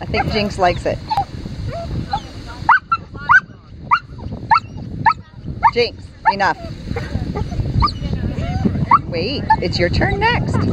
I think Jinx likes it. Jinx, enough. Wait, it's your turn next.